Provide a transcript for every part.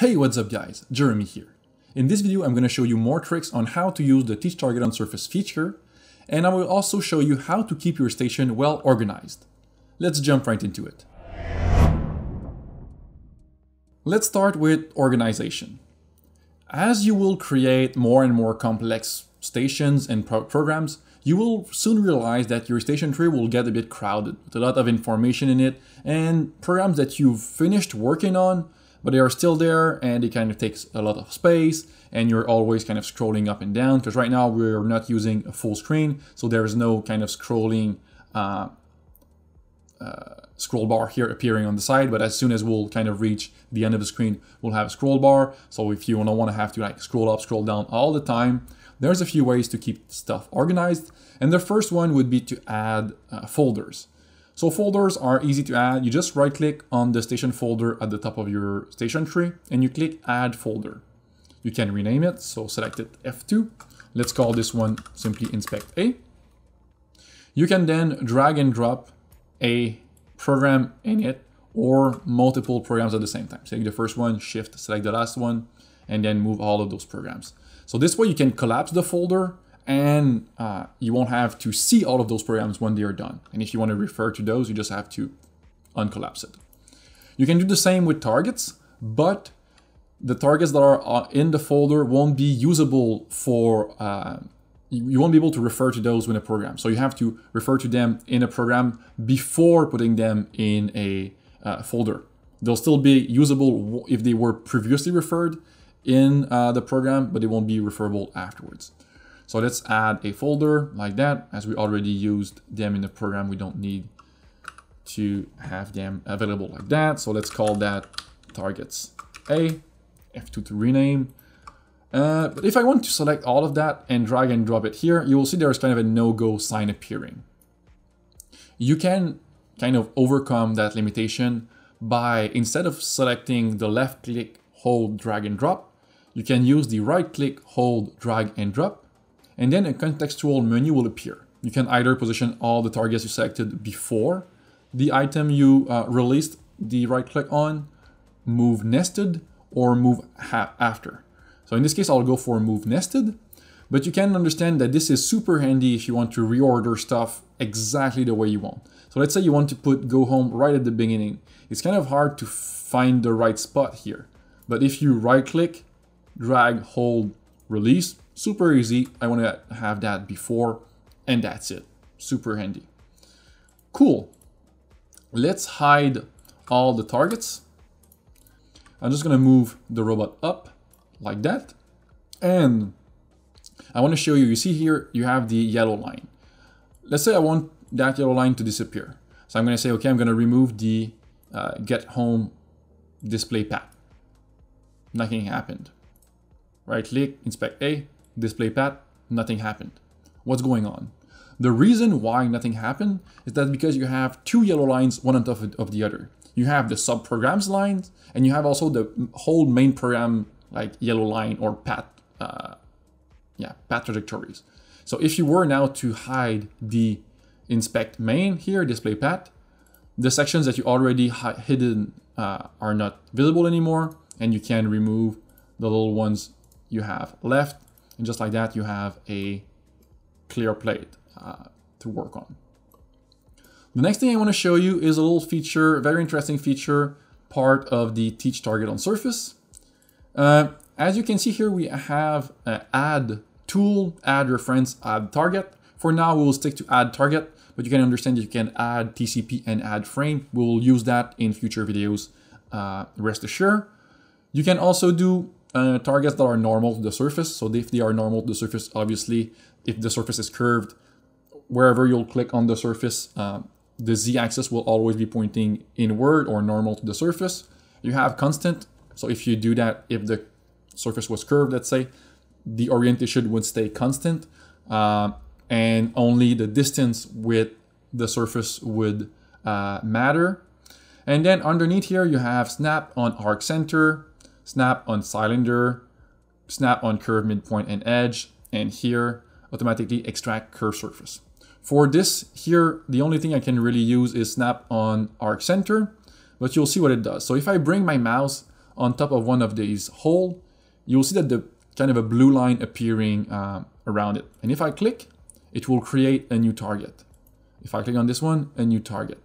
Hey, what's up guys? Jeremy here. In this video, I'm going to show you more tricks on how to use the Teach Target on Surface feature, and I will also show you how to keep your station well organized. Let's jump right into it. Let's start with organization. As you will create more and more complex stations and pro programs, you will soon realize that your station tree will get a bit crowded with a lot of information in it and programs that you've finished working on but they are still there and it kind of takes a lot of space and you're always kind of scrolling up and down because right now we're not using a full screen so there's no kind of scrolling uh, uh, scroll bar here appearing on the side but as soon as we'll kind of reach the end of the screen we'll have a scroll bar. So if you don't want to have to like scroll up scroll down all the time there's a few ways to keep stuff organized and the first one would be to add uh, folders so folders are easy to add. You just right click on the station folder at the top of your station tree and you click add folder. You can rename it, so select it F2. Let's call this one simply inspect A. You can then drag and drop a program in it or multiple programs at the same time. Select the first one, shift, select the last one, and then move all of those programs. So this way you can collapse the folder and uh, you won't have to see all of those programs when they are done. And if you want to refer to those, you just have to uncollapse it. You can do the same with targets, but the targets that are uh, in the folder won't be usable for, uh, you won't be able to refer to those in a program. So you have to refer to them in a program before putting them in a uh, folder. They'll still be usable if they were previously referred in uh, the program, but they won't be referable afterwards. So let's add a folder like that. As we already used them in the program, we don't need to have them available like that. So let's call that targets A, F2 to rename. Uh, but if I want to select all of that and drag and drop it here, you will see there's kind of a no-go sign appearing. You can kind of overcome that limitation by, instead of selecting the left click, hold, drag and drop, you can use the right click, hold, drag and drop, and then a contextual menu will appear. You can either position all the targets you selected before the item you uh, released the right click on, move nested, or move after. So in this case, I'll go for move nested, but you can understand that this is super handy if you want to reorder stuff exactly the way you want. So let's say you want to put go home right at the beginning. It's kind of hard to find the right spot here. But if you right click, drag, hold, release, Super easy. I want to have that before and that's it. Super handy. Cool. Let's hide all the targets. I'm just going to move the robot up like that. And I want to show you, you see here, you have the yellow line. Let's say I want that yellow line to disappear. So I'm going to say, okay, I'm going to remove the uh, get home display path. Nothing happened. Right click, inspect A, display path, nothing happened. What's going on? The reason why nothing happened is that because you have two yellow lines, one on top of the other. You have the sub-programs lines, and you have also the whole main program like yellow line or path, uh, yeah, path trajectories. So if you were now to hide the inspect main here, display path, the sections that you already hidden uh, are not visible anymore, and you can remove the little ones you have left and just like that, you have a clear plate uh, to work on. The next thing I want to show you is a little feature, very interesting feature, part of the Teach Target on Surface. Uh, as you can see here, we have add tool, add reference, add target. For now, we will stick to add target, but you can understand that you can add TCP and add frame. We'll use that in future videos, uh, rest assured. You can also do uh, targets that are normal to the surface. So if they are normal to the surface, obviously, if the surface is curved, wherever you'll click on the surface, uh, the z-axis will always be pointing inward or normal to the surface. You have constant. So if you do that, if the surface was curved, let's say, the orientation would stay constant uh, and only the distance with the surface would uh, matter. And then underneath here, you have snap on arc center, snap on cylinder, snap on curve midpoint and edge, and here automatically extract curve surface. For this here, the only thing I can really use is snap on arc center, but you'll see what it does. So if I bring my mouse on top of one of these hole, you'll see that the kind of a blue line appearing uh, around it. And if I click, it will create a new target. If I click on this one, a new target.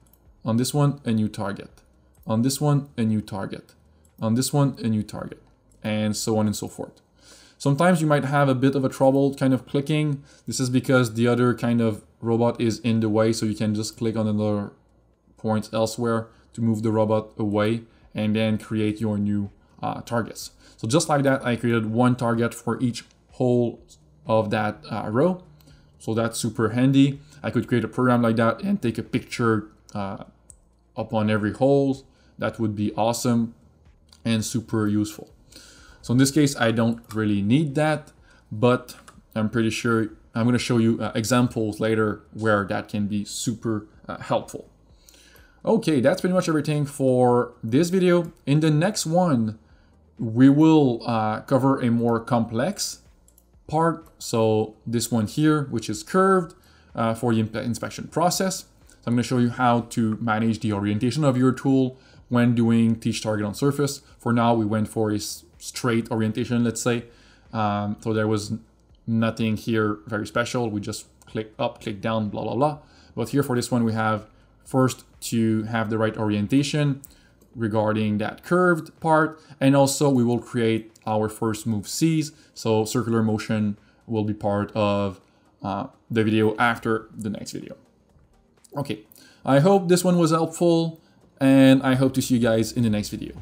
On this one, a new target. On this one, a new target. On this one, a new target. And so on and so forth. Sometimes you might have a bit of a trouble kind of clicking. This is because the other kind of robot is in the way, so you can just click on another point elsewhere to move the robot away and then create your new uh, targets. So just like that, I created one target for each hole of that uh, row. So that's super handy. I could create a program like that and take a picture uh, upon every hole. That would be awesome and super useful. So in this case, I don't really need that, but I'm pretty sure I'm going to show you uh, examples later where that can be super uh, helpful. Okay, that's pretty much everything for this video. In the next one, we will uh, cover a more complex part. So this one here, which is curved uh, for the inspection process. So I'm going to show you how to manage the orientation of your tool when doing teach target on surface. For now, we went for a straight orientation, let's say. Um, so there was nothing here very special. We just click up, click down, blah, blah, blah. But here for this one, we have first to have the right orientation regarding that curved part. And also we will create our first move C's. So circular motion will be part of uh, the video after the next video. Okay, I hope this one was helpful and I hope to see you guys in the next video.